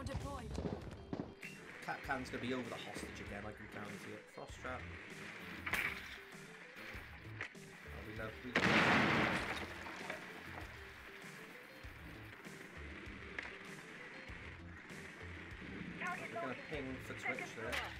Drone deployed. Kapkan's gonna be over the hostage again, I can guarantee it. Frost trap. Oh, we love, we love. We're gonna ping for Twitch there.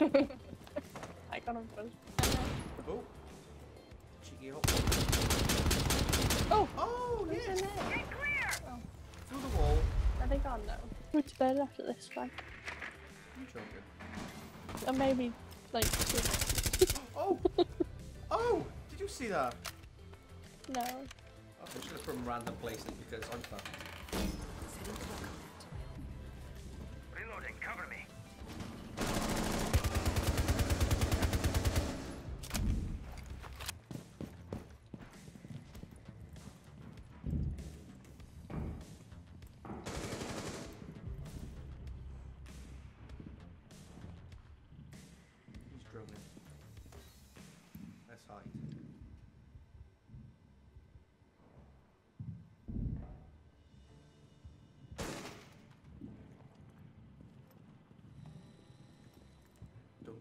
I got him first. Oh. Cheeky hop. Oh! Oh, Who's yes! in there? Oh. Through the wall. Are they gone now? Which bed after this one? You joking? Or maybe, like, two. Oh! oh! Did you see that? no. Oh, I'm just gonna put them random places because I'm fucked.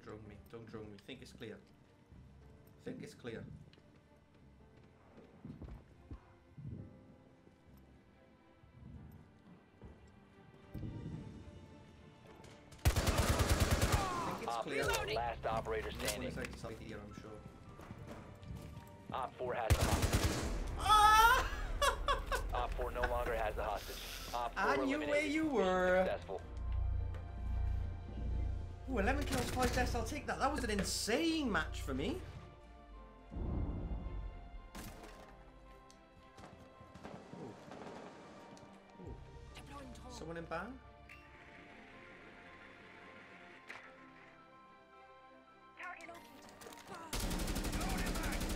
Drone me. Don't drone me. Think it's clear. Think it's clear. Think Op four, last operator standing. here, I'm sure. Op four has the hostage. Ah! Op four no longer has the hostage. Op four I knew where you were. Successful. Ooh, 11 kills, 5 deaths, I'll take that. That was an insane match for me. Someone in ban?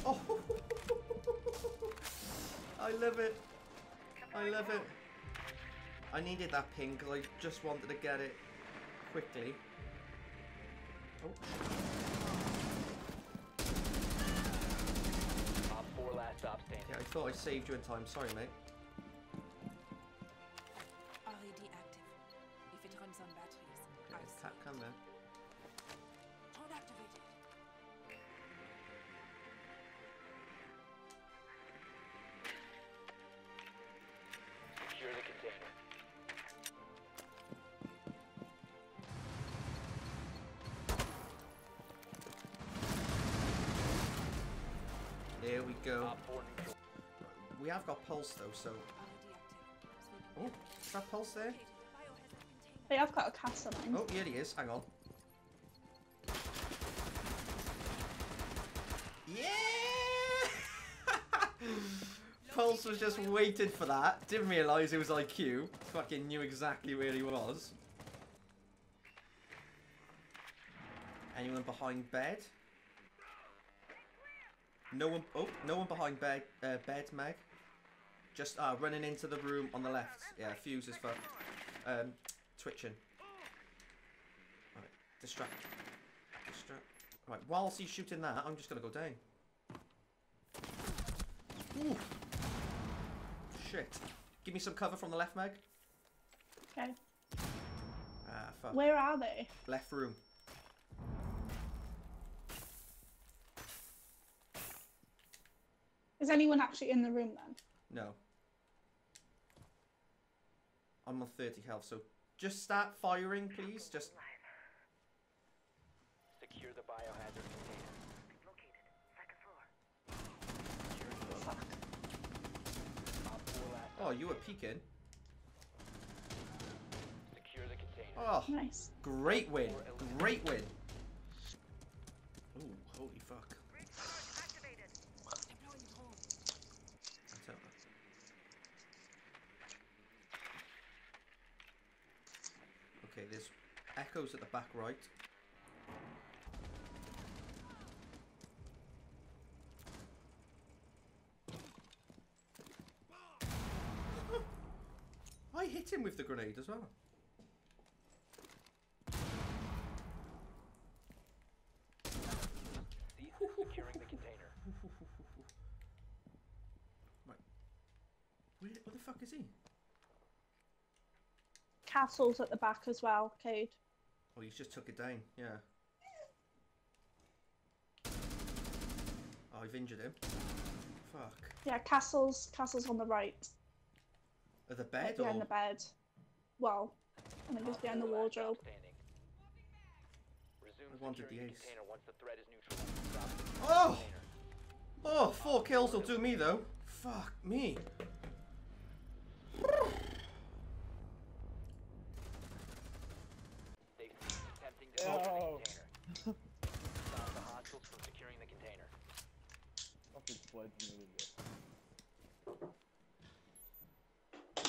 Oh! I love it. I love it. I needed that ping because I just wanted to get it quickly. Oh, Op four last stop standing. yeah, I thought I saved you in time. Sorry, mate. RED active. If it runs on batteries, I'll Cat see. come there. Drone activated. There we go. Op four neutral. We have got pulse though, so. Oh, is that pulse there? Located. Hey, I've got a castle line. Oh, here he is. Hang on. Yeah! Pulse was just waiting for that. Didn't realise it was IQ. Fucking knew exactly where he was. Anyone behind bed? No one. Oh, no one behind bed. Uh, bed, Meg. Just uh, running into the room on the left. Yeah, fuse is for um, twitching. Right, distract. Distract. Right, whilst he's shooting that, I'm just gonna go down. Ooh. Shit. Give me some cover from the left, Meg. Okay. Ah, fuck. Where are they? Left room. Is anyone actually in the room then? No. I'm on 30 health, so just start firing, please. Just Secure the biohazard container. Fuck. Op 4 oh, you were peeking. Secure the container. Oh, Nice. great win, great win. Oh, holy fuck. Deploying drone. I tell her. Okay, there's echoes at the back right. I hit him with the grenade as well. Cease securing the container. Right. Where, where the fuck is he? Castle's at the back as well, Kade. Oh, he's just took it down. Yeah. Oh, I've injured him. Fuck. Yeah, Castle's Castle's on the right. At the right bed or? behind the bed. Well, I think it's Op behind the 4 last wardrobe. I wanted the ace. container once the threat is neutralized. Stop securing Oh! Oh, four kills will do me though. Fuck me. Attempting to open the container. Stop the hostiles from securing the container. Fucking sledge me with this.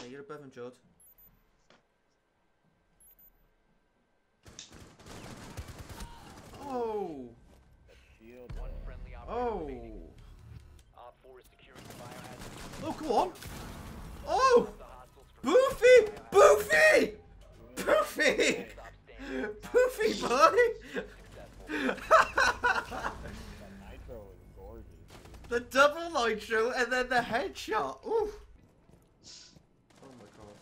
Yeah, you're above him, Judd. Oh! That shield. One uh, friendly operator remaining. Oh! Op 4 is securing the biohazard. Oh, come on! Oh! Stop the hostiles from Boofy! biohazard. Boofy! Boofy! Stop standing. Boofy, boy! Successful. that nitro is gorgeous. dude. the double nitro and then the headshot. Ooh! Oh my god.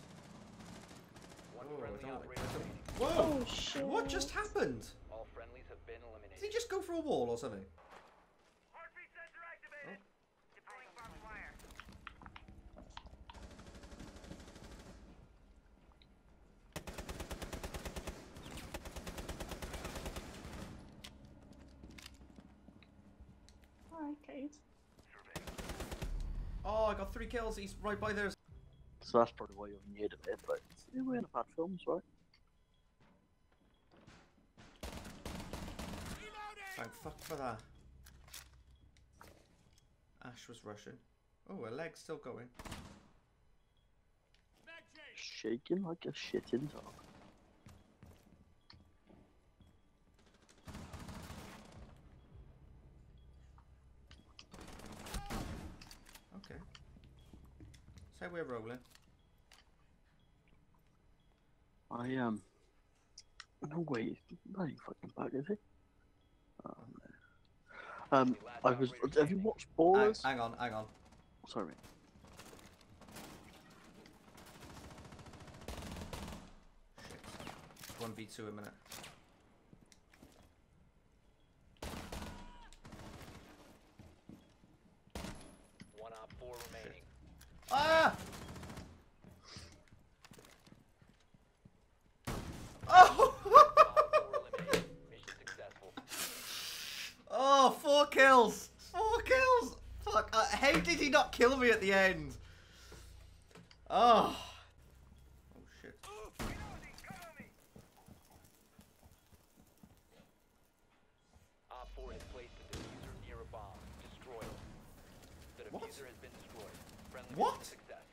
One Oh, I friendly don't like operator that. remaining. Whoa! Oh shit. What just happened? All friendlies have been Did he just go for a wall or something? Alright, Kade. Oh, I got three kills. He's right by there. So that's probably why you haven't made it, but they were in a bad films, right? Thank fuck for that. Ash was rushing. Oh, her leg's still going. Shaking like a shitting dog. So we're rolling. I um. No way, that ain't fucking back, is it? Oh, no. Um, I was. Have you watched Hang, Ballers? hang on, hang on. Sorry. mate. Shit. 1v2 a minute. One op 4 remaining. Ah! Oh! Op 4 eliminated. Mission successful. oh, four kills! Four kills! Fuck, uh, how did he not kill me at the end? Oh. Oh shit. Op 4 has placed a defuser near a bomb. Destroy it. The What? has been destroyed. Friendly What? success.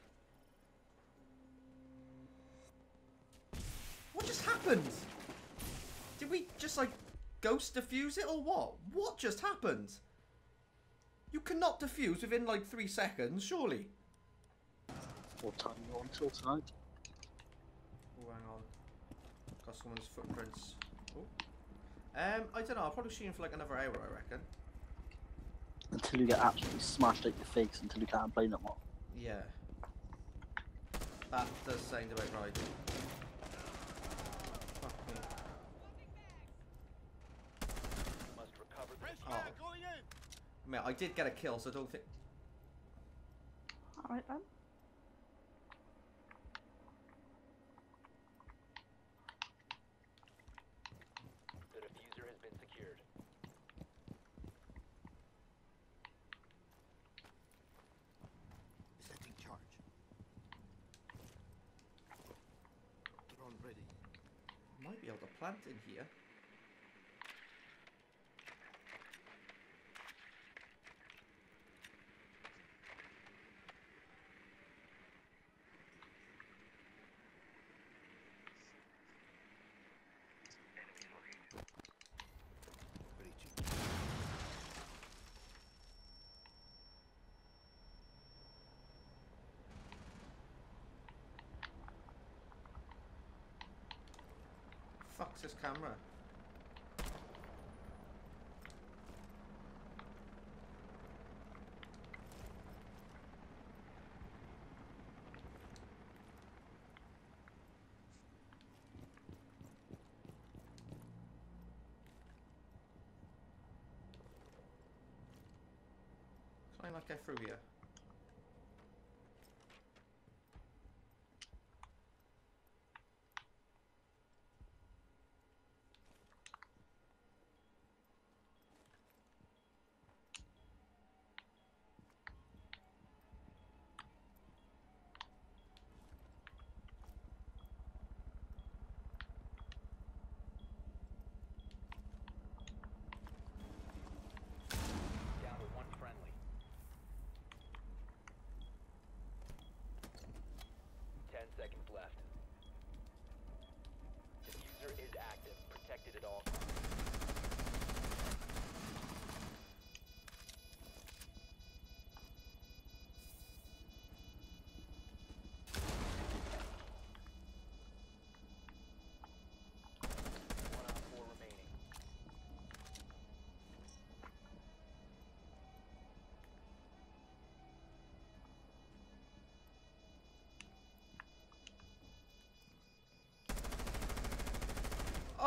What just happened? Did we just like ghost defuse it or what? What just happened? You cannot defuse within like three seconds, surely. What time you on till tonight? Oh, hang on. Got someone's footprints. Oh. Um, I don't know. I'll probably shoot him for like another hour, I reckon. Until you get absolutely smashed out your face until you can't play no more. Yeah. That does sound about right. Fuck me. You must recover the. Mate, I did get a kill, so I don't think. Alright then. The defuser has been secured. Setting charge. Drone ready. Might be able to plant in here. Fuck's this camera? Can I not get through here?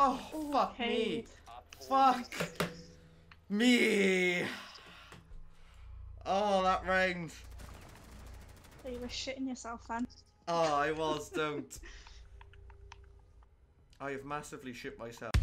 Oh, fuck me! Kade. Op four Fuck me! Oh, that rained. So you were shitting yourself then. Oh, I was, don't. I have massively shit myself.